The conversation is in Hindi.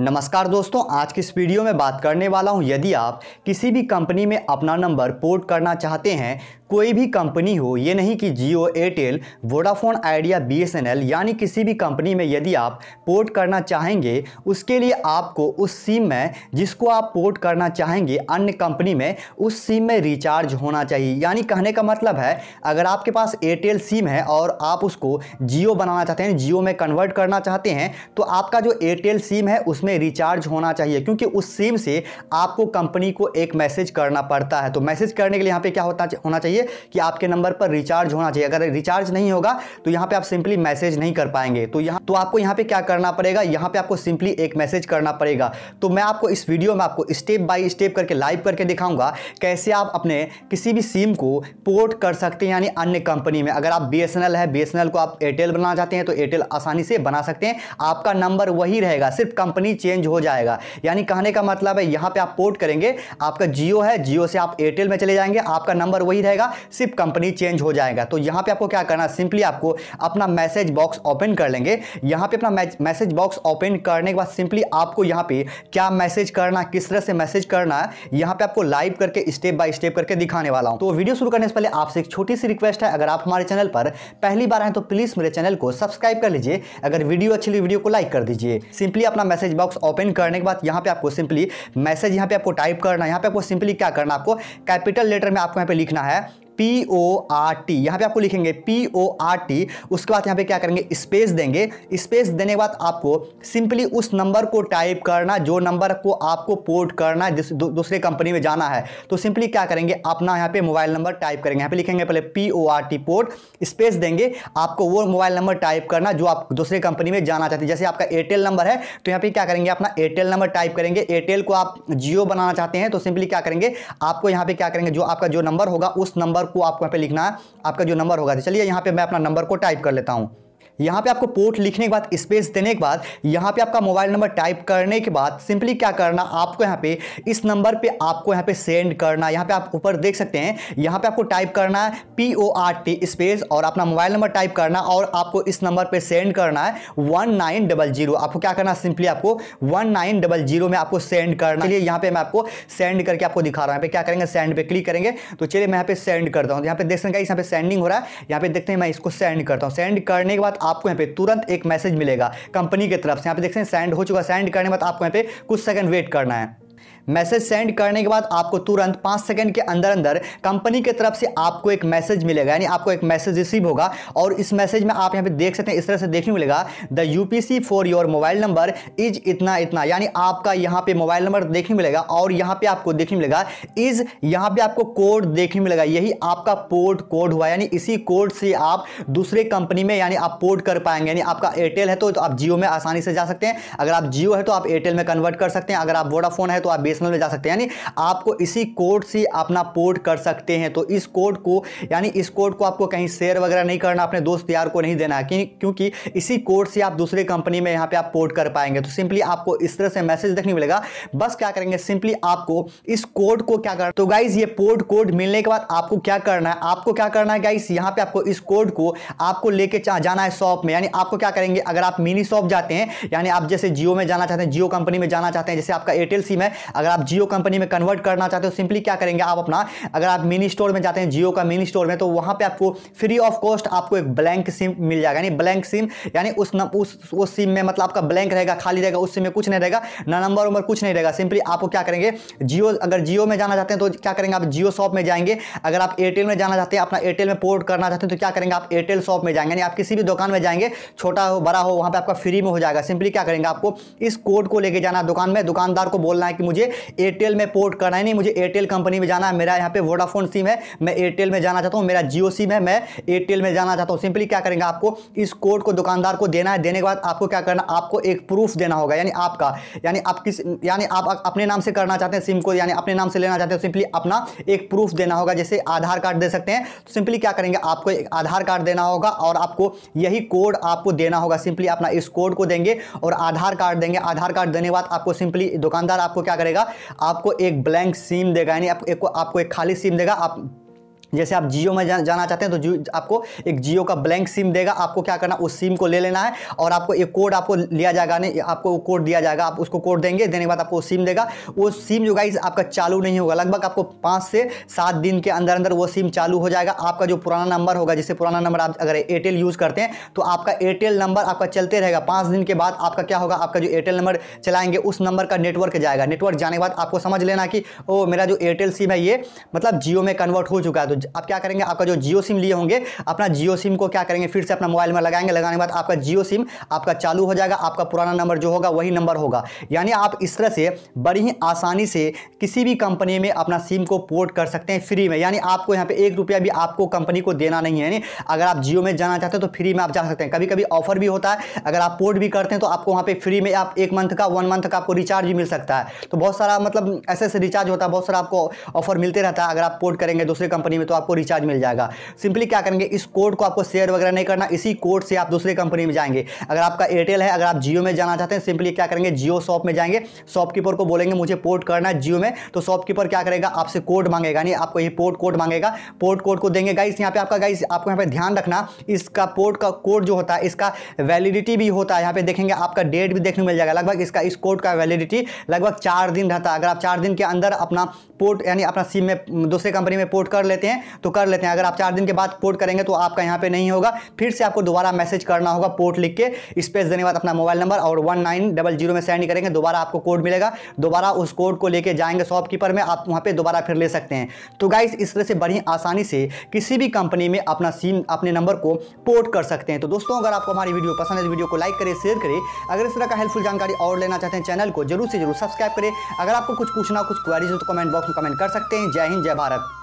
नमस्कार दोस्तों, आज की इस वीडियो में बात करने वाला हूँ। यदि आप किसी भी कंपनी में अपना नंबर पोर्ट करना चाहते हैं, कोई भी कंपनी हो, ये नहीं कि Jio, Airtel, Vodafone, idea, BSNL, यानी किसी भी कंपनी में यदि आप पोर्ट करना चाहेंगे, उसके लिए आपको उस सिम में, जिसको आप पोर्ट करना चाहेंगे अन्य कंपनी में, उस सिम में रिचार्ज होना चाहिए। यानी कहने का मतलब है, अगर आपके पास एयरटेल सिम है और आप उसको जियो बनाना चाहते हैं, जियो में कन्वर्ट करना चाहते हैं तो आपका जो एयरटेल सिम है, उसमें रिचार्ज होना चाहिए, क्योंकि उस सिम से आपको कंपनी को एक मैसेज करना पड़ता है। तो मैसेज करने के लिए यहाँ पे क्या होता होना चाहिए कि आपके नंबर पर रिचार्ज होना चाहिए। अगर रिचार्ज नहीं होगा तो यहाँ पे आप सिंपली मैसेज नहीं कर पाएँगे। तो यहाँ तो आपको यहाँ पे क्या करना पड़ेगा? यहाँ पे आपको सिंपली एक मैसेज करना पड़ेगा। तो मैं आपको इस वीडियो में आपको स्टेप बाय स्टेप करके लाइव करके दिखाऊँगा कैसे आप अपने किसी भी सिम को पोर्ट कर सकते हैं, यानी अन्य कंपनी में। अगर आप बीएसएनएल है बी को आप एयरटेल बनाना चाहते हैं तो एयरटेल आसानी से बना सकते हैं। आपका नंबर वही रहेगा, सिर्फ़ कंपनी चेंज हो जाएगा। यानी कहने का मतलब है, यहाँ पे आप पोर्ट करेंगे, आपका जियो है, जियो से आप एयरटेल में चले जाएँगे, आपका नंबर वही रहेगा सिर्फ़ कंपनी चेंज हो जाएगा। तो यहाँ पे आपको क्या करना सिंपली आपको अपना मैसेज बॉक्स ओपन कर लेंगे। यहाँ पे अपना मैसेज बॉक्स ओपन करने के बाद सिंपली आपको यहाँ पे क्या मैसेज करना, किस तरह से मैसेज करना है, यहाँ पे आपको लाइव करके स्टेप बाय स्टेप करके दिखाने वाला हूँ। तो वीडियो शुरू करने से पहले आपसे एक छोटी सी रिक्वेस्ट है, अगर आप हमारे चैनल पर पहली बार आए तो प्लीज़ मेरे चैनल को सब्सक्राइब कर लीजिए। अगर वीडियो अच्छी लगी, वीडियो को लाइक कर दीजिए। सिंपली अपना मैसेज बॉक्स ओपन करने के बाद यहाँ पे आपको सिंपली मैसेज यहाँ पे आपको टाइप करना है। यहाँ पे आपको सिंपली क्या करना आपको कैपिटल लेटर में आपको यहाँ पे लिखना है। पी ओ आर टी यहाँ पे आपको लिखेंगे पी ओ आर टी उसके बाद यहाँ पे क्या करेंगे? स्पेस देंगे। स्पेस देने के बाद आपको सिंपली उस नंबर को टाइप करना, जो नंबर को आपको पोर्ट करना, जिस दूसरे कंपनी में जाना है तो सिंपली क्या करेंगे? अपना यहाँ पे मोबाइल नंबर टाइप करेंगे। यहाँ पे लिखेंगे पहले P O R T port space देंगे। आपको वो मोबाइल नंबर टाइप करना, जो आप दूसरे कंपनी में जाना चाहते हैं। जैसे आपका एयरटेल नंबर है तो यहाँ पे क्या करेंगे? अपना एयरटेल नंबर टाइप करेंगे। एयरटेल को आप जियो बनाना चाहते हैं तो सिंपली क्या करेंगे? आपको यहाँ पे क्या करेंगे? जो आपका जो नंबर होगा, उस नंबर को आपको यहाँ पे लिखना है। आपका जो नंबर होगा, चलिए यहाँ पे मैं अपना नंबर को टाइप कर लेता हूँ। यहाँ पे आपको पोर्ट लिखने के बाद स्पेस देने के बाद यहाँ पे आपका मोबाइल नंबर टाइप करने के बाद सिंपली क्या करना आपको यहाँ पे इस नंबर पे आपको यहाँ पे सेंड करना यहाँ पे आप ऊपर देख सकते हैं यहाँ पे आपको टाइप करना है P O R T space और अपना मोबाइल नंबर टाइप करना और आपको इस नंबर पे सेंड करना है वन नाइन डबल ज़ीरो आपको क्या करना है सिंपली आपको वन नाइन डबल ज़ीरो में आपको सेंड करना चलिए यहाँ पे मैं आपको सेंड करके आपको दिखा रहा हूँ यहाँ पे क्या करेंगे सेंड पे क्लिक करेंगे तो चलिए मैं यहाँ पे सेंड करता हूँ यहाँ पे देख सकते हैं यहाँ पे सेंडिंग हो रहा है यहाँ पे देखते हैं मैं इसको सेंड करता हूँ सेंड करने के बाद आपको यहाँ पे तुरंत एक मैसेज मिलेगा कंपनी की तरफ़ से। यहाँ पे देख सकते हैं सेंड हो चुका सेंड करने के बाद आपको यहाँ पे कुछ सेकंड वेट करना है। मैसेज सेंड करने के बाद आपको तुरंत पाँच सेकंड के अंदर अंदर कंपनी की तरफ़ से आपको एक मैसेज मिलेगा यानी आपको एक मैसेज रिसीव होगा। और इस मैसेज में आप यहाँ पे देख सकते हैं इस तरह से देखने को मिलेगा the UPC for your mobile number is इतना इतना। यानी आपका यहाँ पे मोबाइल नंबर देखने मिलेगा और यहाँ पे आपको देखने मिलेगा इज़ यहाँ पे आपको कोड देखने मिलेगा। यही आपका पोर्ट कोड हुआ यानी इसी कोड से आप दूसरे कंपनी में यानी आप पोर्ट कर पाएँगे। यानी आपका एयरटेल है तो, तो आप जियो में आसानी से जा सकते हैं। अगर आप जियो है तो आप एयरटेल में कन्वर्ट कर सकते हैं। अगर आप वोडाफोन है तो आप बीएसएनएल में जा सकते हैं। यानी आपको इसी कोड से अपना पोर्ट कर सकते हैं। तो इस कोड को, यानी इस कोड को आपको कहीं शेयर वगैरह नहीं करना, अपने दोस्त यार को नहीं देना। क्योंकि इसी कोड से आप दूसरे कंपनी में यहाँ पे आप पोर्ट कर पाएँगे। तो सिंपली आपको इस तरह से मैसेज देखने मिलेगा। बस क्या करेंगे? सिंपली आपको इस कोड को क्या करना तो गाइज़ ये पोर्ट कोड मिलने के बाद आपको क्या करना है? आपको क्या करना है गाइस यहाँ पे आपको इस कोड को आपको लेके जाना है शॉप में। यानी आपको क्या करेंगे? अगर आप मिनी शॉप जाते हैं, यानी आप जैसे जियो में जाना चाहते हैं जियो कंपनी में जाना चाहते हैं, जैसे आपका एयरटेल सिम है अगर आप जियो कंपनी में कन्वर्ट करना चाहते हो सिंपली क्या करेंगे आप अपना अगर आप मिनी स्टोर में जाते हैं जियो का मिनी स्टोर में तो वहाँ पे आपको फ्री ऑफ़ कॉस्ट आपको एक ब्लैंक सिम मिल जाएगा। यानी ब्लैंक सिम यानी उस न, उस सिम में मतलब आपका ब्लैंक रहेगा खाली रहेगा उस सिम में कुछ नहीं रहेगा ना नंबर उम्र कुछ नहीं रहेगा। सिंपली आपको क्या करेंगे जियो अगर जियो में जाना चाहते हैं तो क्या करेंगे आप जियो शॉप में जाएँगे। अगर आप एयरटेल में जाना चाहते हैं अपना एयरटेल में पोर्ट करना चाहते हैं तो क्या करेंगे आप एयरटेल शॉप में जाएँगे। यानी आप किसी भी दुकान में जाएँगे छोटा हो बड़ा हो वहाँ पर आपका फ्री में हो जाएगा। सिंपली क्या करेंगे आपको इस कोड को लेके जाना दुकान में। दुकानदार को बोलना है कि मुझे एयरटेल में पोर्ट करना है। नहीं, मुझे एयरटेल कंपनी में जाना है। मेरा यहाँ पे वोडाफोन सिम है। मैं एयरटेल में जाना चाहता हूँ। मेरा जियो सिम है। मैं एयरटेल में जाना चाहता हूँ। सिंपली क्या करेंगे आपको? इस कोड को दुकानदार को देना है। देने के बाद आपको क्या करना, आपको एक प्रूफ देना होगा। यानी आपका, यानी आप किस, यानी आप अपने नाम से करना चाहते हैं सिम को, यानी अपने नाम से लेना चाहते हैं सिंपली अपना एक प्रूफ देना होगा। जैसे आधार कार्ड दे सकते हैं। तो सिंपली क्या करेंगे, आपको एक आधार कार्ड देना होगा और आपको यही कोड आपको देना होगा। सिंपली अपना इस कोड को देंगे और आधार कार्ड देंगे। आधार कार्ड देने के बाद आपको सिंपली दुकानदार आपको क्या करेगा आपको एक ब्लैंक सिम देगा यानी आपको आपको एक खाली सिम देगा आप जैसे आप जियो में जा, जाना चाहते हैं तो आपको एक जियो का ब्लैंक सिम देगा। आपको क्या करना उस सिम को ले लेना है और आपको एक कोड आपको लिया जाएगा नहीं आपको कोड दिया जाएगा आप उसको कोड देंगे देने के बाद आपको सिम देगा। वो सिम जो गाइज़ आपका चालू नहीं होगा। लगभग आपको पाँच से सात दिन के अंदर अंदर वो सिम चालू हो जाएगा। आपका जो पुराना नंबर होगा जिससे पुराना नंबर आप अगर एयरटेल यूज़ करते हैं तो आपका एयरटेल नंबर आपका चलते रहेगा। पाँच दिन के बाद आपका क्या होगा आपका जो एयरटेल नंबर चलाएँगे उस नंबर का नेटवर्क जाएगा। नेटवर्क जाने के बाद आपको समझ लेना कि ओ मेरा जो एयरटेल सिम है ये मतलब जियो में कन्वर्ट हो चुका है। तो आप क्या करेंगे, आपका जो जियो सिम लिए होंगे, अपना जियो सिम को क्या करेंगे, फिर से अपना मोबाइल में लगाएँगे, लगाने के बाद आपका जियो सिम आपका चालू हो जाएगा, आपका पुराना नंबर जो होगा वही नंबर होगा। यानी आप इस तरह से बड़ी ही आसानी से किसी भी कंपनी में अपना सिम को पोर्ट कर सकते हैं फ्री में। यानी आपको यहाँ पे एक रुपया भी आपको कंपनी को देना नहीं है। यानी अगर आप जियो में जाना चाहते हैं तो फ्री में आप जा सकते हैं। कभी कभी ऑफ़र भी होता है, अगर आप पोर्ट भी करते हैं तो आपको वहाँ पे फ्री में आप एक मंथ का, वन मंथ का आपको रिचार्ज भी मिल सकता है। तो बहुत सारा मतलब ऐसे ऐसे रिचार्ज होता है, बहुत सारा आपको ऑफ़र मिलते रहता है, अगर आप पोर्ट करेंगे दूसरे कंपनी में तो आपको रिचार्ज मिल जाएगा। सिंपली क्या करेंगे, इस कोड को आपको शेयर वगैरह नहीं करना, इसी कोड से आप दूसरे कंपनी में जाएँगे। अगर आपका एयरटेल है, अगर आप जियो में जाना चाहते हैं सिंपली क्या करेंगे जियो शॉप में जाएँगे। शॉपकीपर को बोलेंगे, मुझे पोर्ट करना है जियो में। तो शॉपकीपर क्या करेगा, आपसे कोड मांगेगा। यानी आपको ये पोर्ट कोड मांगेगा। पोर्ट कोड को देंगे। गाइस यहाँ पे आपका गाइस आपको यहाँ पे ध्यान रखना, इसका पोर्ट का कोड जो होता है, इसका वैलिडिटी भी होता है। यहाँ पे देखेंगे, आपका डेट भी देखने मिल जाएगा। लगभग इसका, इस कोड का वैलिडिटी लगभग चार दिन रहता है। अगर आप चार दिन के अंदर अपना पोर्ट यानी अपना सिम में, दूसरे कंपनी में पोर्ट कर लेते हैं तो कर लेते हैं। अगर आप चार दिन के बाद पोर्ट करेंगे तो आपका यहाँ पे नहीं होगा। फिर से आपको दोबारा मैसेज करना होगा पोर्ट लिख के। स्पेस देने के बाद अपना मोबाइल नंबर और वन नाइन डबल ज़ीरो में सेंड करेंगे। दोबारा आपको कोड मिलेगा। दोबारा उस कोड को लेके जाएँगे शॉपकीपर में। आप वहाँ पर दोबारा फिर ले सकते हैं। तो गाइस इस तरह से बड़ी आसानी से किसी भी कंपनी में अपना सिम अपने नंबर को पोर्ट कर सकते हैं। तो दोस्तों, अगर आपको हमारी वीडियो पसंद है तो वीडियो को लाइक करें शेयर करें। अगर इस तरह का हेल्पफुल जानकारी और लेना चाहते हैं चैनल को, ज़रूर से ज़रूर सब्सक्राइब करें। अगर आपको कुछ पूछना कुछ क्वारीज हो तो कमेंट बॉक्स में कमेंट कर सकते हैं। जय हिंद, जय भारत।